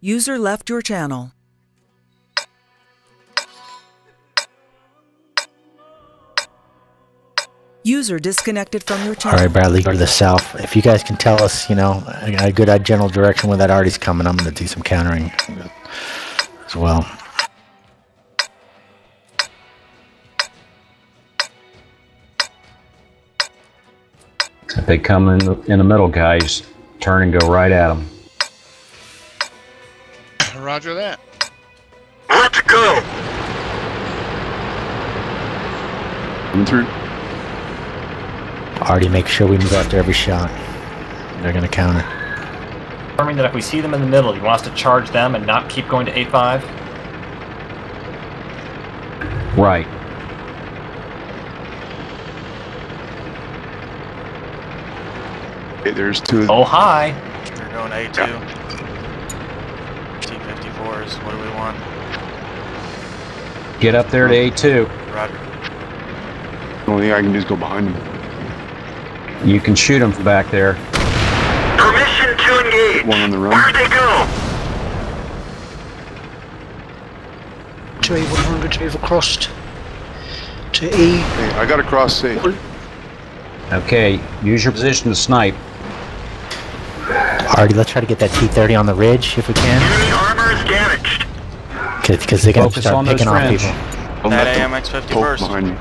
User left your channel. User disconnected from your All channel. right, Bradley, go to the south. If you guys can tell us, you know, a, a good uh, general direction where that arty's coming, I'm going to do some countering as well. If they come in the, in the middle, guys, turn and go right at them. Roger that. Let's go! Coming through. Arty, make sure we move after every shot. They're going to counter. Confirming that if we see them in the middle, you want us to charge them and not keep going to A5? Right. Okay, there's two. Oh, hi! We're going A2. T54s, what do we want? Get up there to A2. Roger. The only thing I can do is go behind them. You can shoot them from back there. Permission to engage! One on the run. Where'd they go? to A100 move crossed to E. Hey, I got to cross safe. Okay, use your position to snipe. Arty, let's try to get that T-30 on the ridge if we can, Enemy is damaged. because they're going to Focus start on picking off people. Don't That AMX 50 poke first. behind me.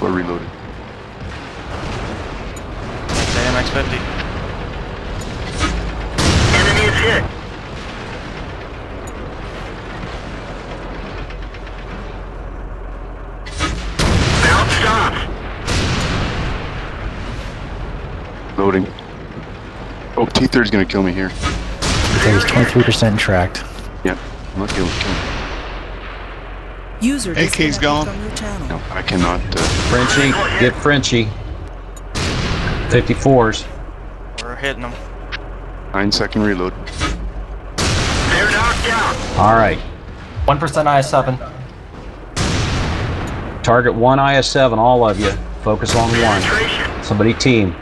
We're reloaded. It's AMX 50. Enemy is hit. Bounced off. Loading. Oh, T-30's gonna kill me here. There's 23% tracked. Yep, I'm not kill kill me. User AK's disconnected gone. from your channel. No, I cannot. Uh, Frenchie, get Frenchie. 54s. We're hitting them. nine second reload. They're knocked out. All right. 1% IS-7. Target one IS-7, all of you. Focus on one. Somebody team.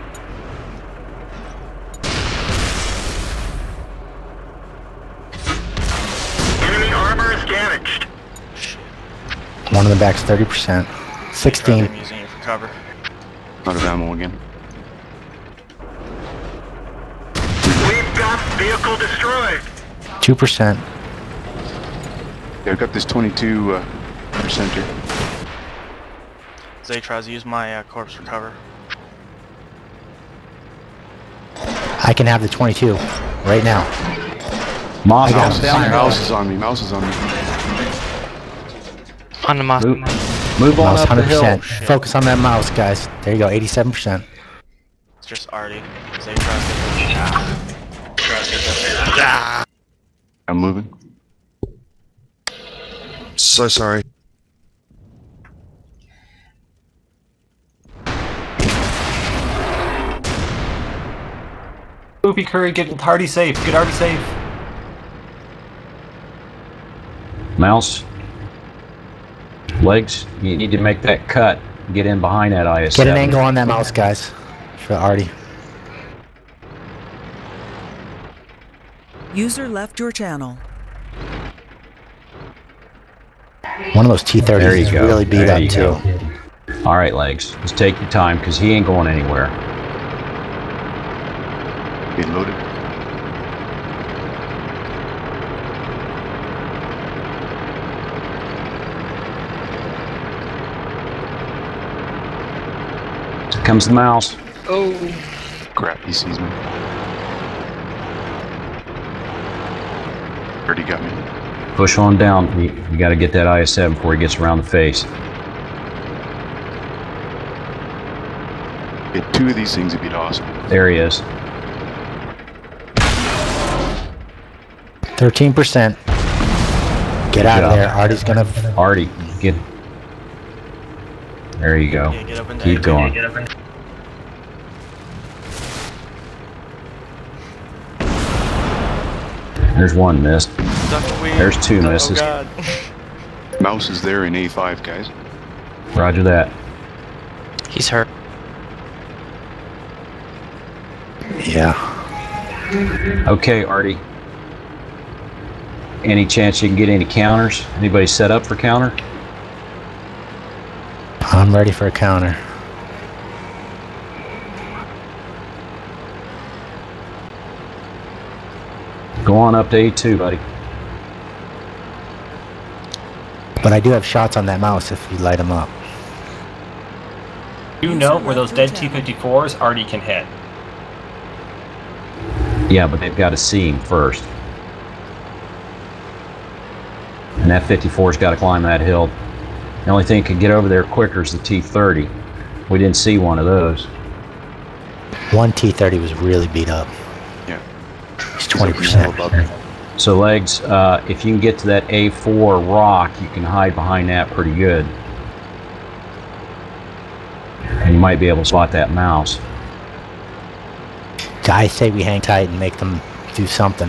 One in the back's 30%. 16. I'm using it for cover. Out of ammo again. We've got vehicle destroyed. 2%. Yeah, I've got this 22 uh, percent here. Zay tries to use my uh, corpse for cover. I can have the 22 right now. Moss, Maus him. down Maus is on me. Maus is on me. On the map. Move, move on Maus up the hill. 100%. Focus on that Maus, guys. There you go, 87%. It's just Arty. Zay tries to I'm moving. So sorry. Poopy Curry, get arty safe. Get arty safe. Maus. Legs, you need to make that cut. Get in behind that IS-7. Get an angle on that Maus, guys. For Arty. User left your channel. One of those T-30s There is go. really beat There up, too. go. All right, Legs. Just take your time, because he ain't going anywhere. Get loaded. Comes the Maus. Oh, Crap, he sees me. Already got me. Push on down. You, you got to get that IS-7 before he gets around the face. Get two of these things, it'd be awesome. There he is. 13%. Get out of there. Arty's gonna... Arty, get. There you go. Yeah, get up Keep going. There's one missed. There's two Oh, misses. God. Maus is there in A5, guys. Roger that. he's hurt. Yeah. Okay, Arty. Any chance you can get any counters? Anybody set up for counter? I'm ready for a counter. Go on up to A2, buddy. But I do have shots on that Maus if you light them up. You know where those dead T-54s already can hit. Yeah, but they've got to see him first. And that 54's got to climb that hill. The only thing that can get over there quicker is the T30. We didn't see one of those. One T30 was really beat up. Yeah. He's 20%. Above me. So legs, uh, if you can get to that A4 rock, you can hide behind that pretty good. And you might be able to spot that Maus. I say we hang tight and make them do something.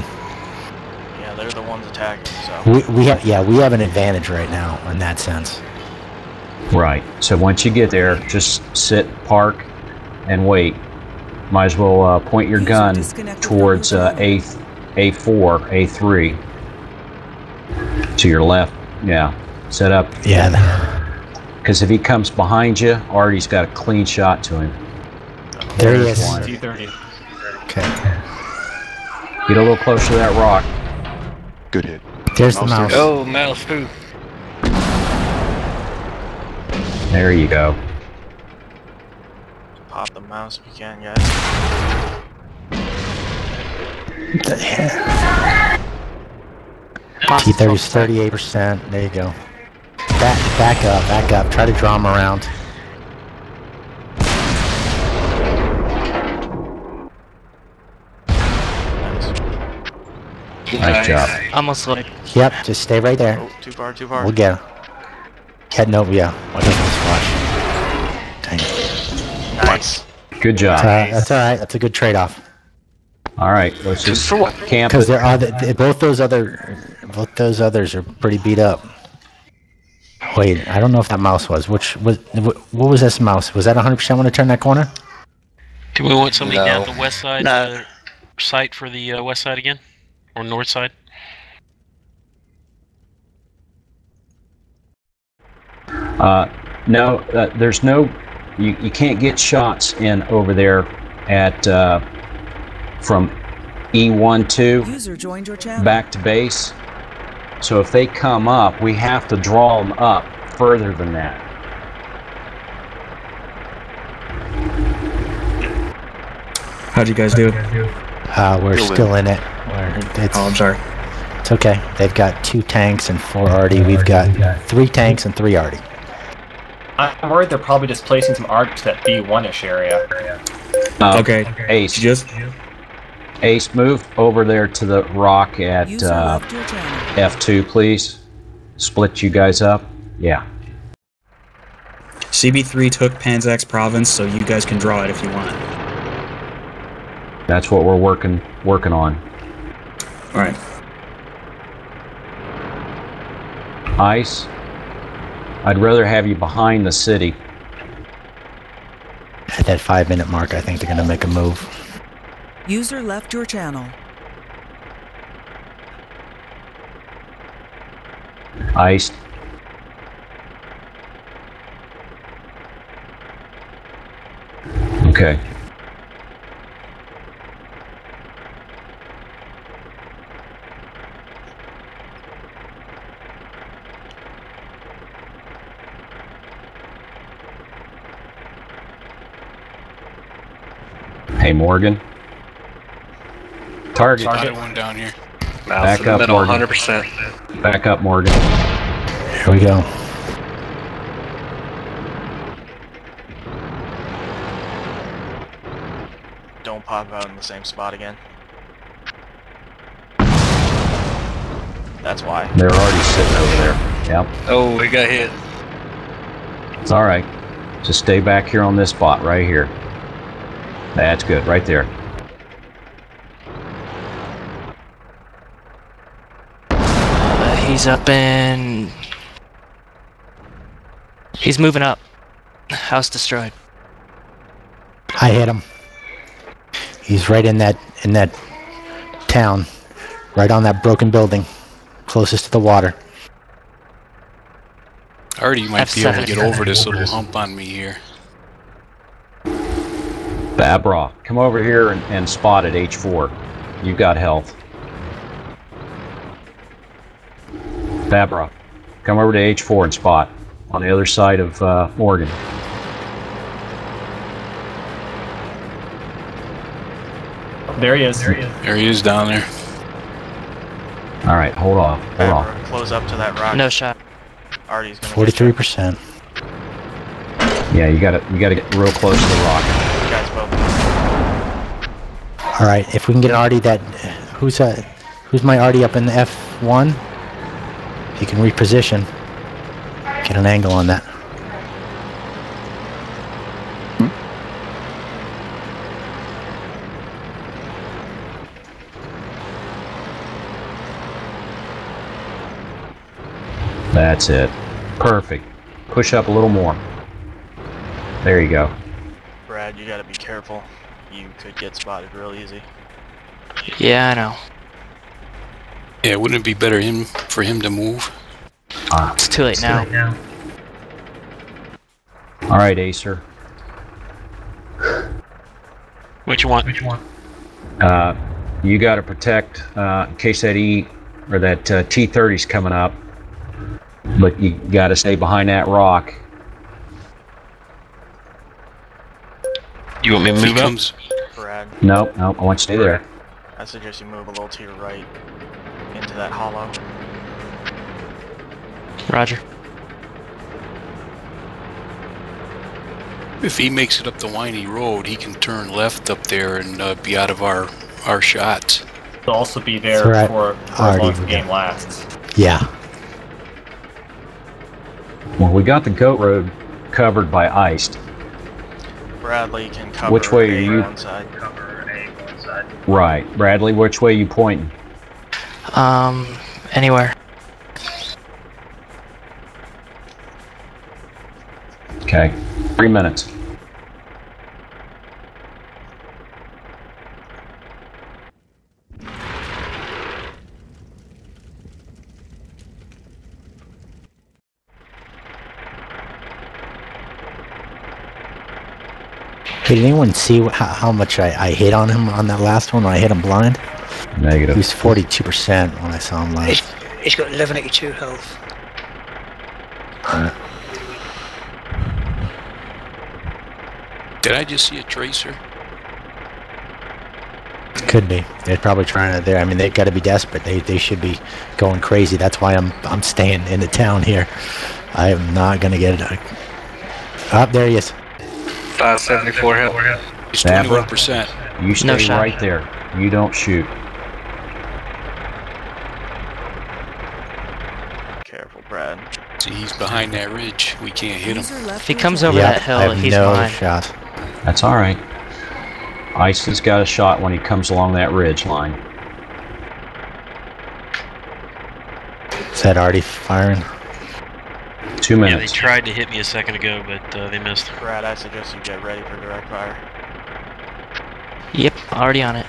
Yeah, they're the ones attacking, so. We, we have, yeah, we have an advantage right now in that sense. Right. So once you get there, just sit, park, and wait. Might as well uh, point your gun towards uh, A, A4, A3. To your left. Yeah. Set up. Yeah. Because if he comes behind you, Arty's got a clean shot to him. There he is. one. T-30. Okay. Get a little closer to that rock. Good hit. There's the Maus Maus. Oh, Maus food. There you go. Pop the Maus if you can, guys. T30's 38%. There you go. Back, back up, back up. Try to draw him around. Nice. Nice job. Almost like. Yep, just stay right there. Oh, too far, too far. We'll get him. Head no, yeah. Good job. Uh, that's all right. That's a good trade-off. All right, let's just camp Because it. there are the, both those other both those others are pretty beat up. Wait, I don't know if that Maus was. Which was what what was this Maus? Was that 100% when I turned that corner? Do we want somebody down the west side No. uh, site for the uh, west side again? Or north side? Uh, no, uh, there's no, you, you can't get shots in over there at, uh, from E12 User joined your channel. back to base. So if they come up, we have to draw them up further than that. How'd you guys do? Uh, we're Still in. still in it. It's, Oh, I'm sorry. it's okay. They've got two tanks and four arty. We've got three tanks and three arty. I'm worried they're probably displacing some arc to that B1-ish area. Uh, Okay. Ace, just Ace, move over there to the rock at uh, left your channel. F2, please. Split you guys up. Yeah. CB3 took PANZAC's province, so you guys can draw it if you want. That's what we're working working on. All right. Ice. I'd rather have you behind the city. At that five minute mark, I think they're gonna make a move. User left your channel. Ice. Okay. Hey Morgan. Target. Target. one down here. Back up, Morgan. 100%. Back up, Morgan. Here we go. Don't pop out in the same spot again. That's why. They're already sitting over there. Yep. Oh, we got hit. It's all right. Just stay back here on this spot right here. That's good, right there. Uh, he's up in. He's moving up. House destroyed. I hit him. He's right in that in that town, right on that broken building, closest to the water. Arty might be able to get over this little hump on me here. Babra, come over here and, and spot at H4. You've got health. Babra, come over to H4 and spot on the other side of uh, Morgan. There he is. There he is down there. All right, hold off. Hold off. Close up to that rock. No shot. Arty's gonna Forty-three percent. Yeah, you gotta you gotta get real close to the rock. get you guys both. All right, if we can get an Arty that, who's uh, who's my Arty up in the F1? If you can reposition, get an angle on that. That's it. Perfect. Push up a little more. There you go. Brad, you gotta be careful. You could get spotted real easy. Yeah, I know. Yeah, wouldn't it be better him for him to move? Ah, It's too late now. all right, Acer. What you want? What you want? Uh, you got to protect uh, in case that E or that uh, T30's coming up. But you got to stay behind that rock. You want me to If he move up? comes, Brad, Nope, nope. I want you to stay there. I suggest you move a little to your right into that hollow. Roger. if he makes it up the windy road, he can turn left up there and uh, be out of our our shots. He'll also be there Threat for, for as long as the begun. game lasts. Yeah. Well, we got the goat road covered by iced. Bradley can cover Which way are you- one side. Right, Bradley. Which way are you pointing? Um, anywhere. Okay, three minutes. Hey, did anyone see how, how much I, I hit on him on that last one when I hit him blind? He Negative. was 42% when I saw him He's, last. he's got 1182 health. Did I just see a tracer? Could be. They're probably trying to. There. I mean, they've got to be desperate. They they should be going crazy. That's why I'm I'm staying in the town here. I am not gonna get it. Up ah, there he is. 574 hit. He's Babra? 21 percent. You stay No shot. right there. You don't shoot. Careful, Brad. See, he's behind that ridge. We can't hit him. If he comes over Yep, that hill, I have he's no mine. shot. That's all right. Ice has got a shot when he comes along that ridge line. Is that already firing? Two Yeah, they tried to hit me a second ago, but uh, they missed. Brad, I suggest you get ready for direct fire. Yep, already on it.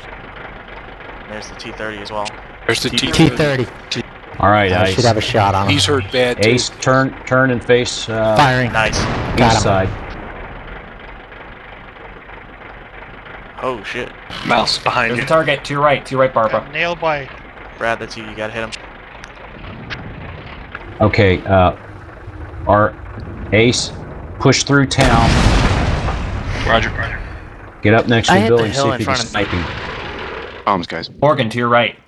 There's the T30 as well. There's the T-30. T30. All right, I should have a shot on him. He's hurt bad too. Ace, turn, turn and face uh, Firing. Nice. Got east him. side. Oh shit. Maus behind There's a target to your right, to your right, Barbara. Nailed by. Brad, that's you. You gotta hit him. Okay, uh, our Ace, push through town. Roger. Roger. Get up next to I the hit the building, see if in you can front of snipe him. Oh, Bombs, guys. Morgan, to your right.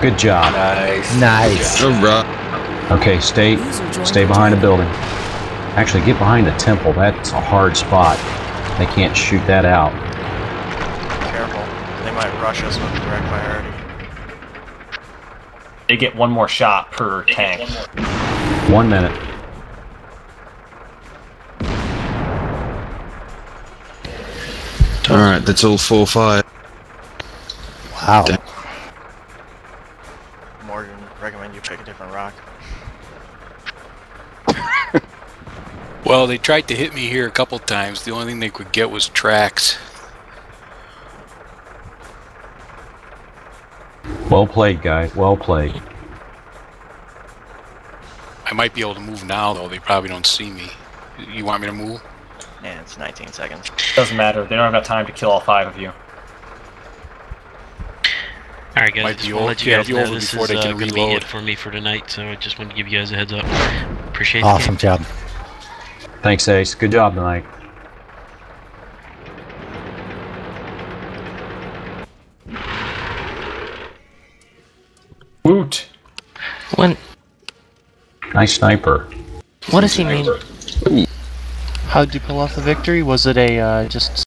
Good job. Nice. Nice. Okay, stay, stay behind the channel. building. Actually, get behind the temple. That's a hard spot. They can't shoot that out. Careful. They might rush us with direct fire already. They get one more shot per tank. One minute. Alright, that's all four fire. Wow. Morgan, recommend you pick a different rock. Well, they tried to hit me here a couple times. The only thing they could get was tracks. Well played, guy. Well played. I might be able to move now, though. They probably don't see me. You want me to move? Yeah, it's 19 seconds. Doesn't matter. They don't have enough time to kill all five of you. All right, guys. Might just want to let you yeah, guys know this is they uh, going to be reload. it for me for tonight. So I just wanted to give you guys a heads up. Appreciate it. Awesome the job. Thanks, Ace. Good job tonight. When? Nice sniper. What does he mean? How'd you pull off the victory? Was it a uh, just